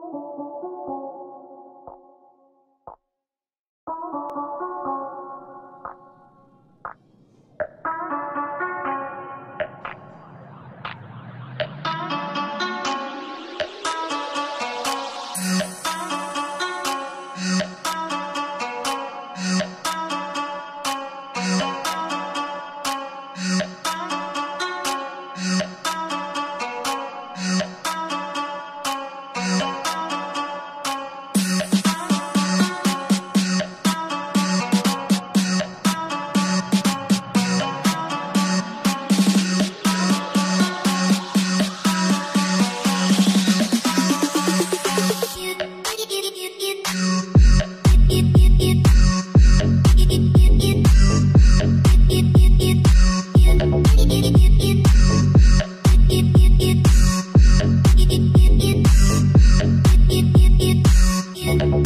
Thank you.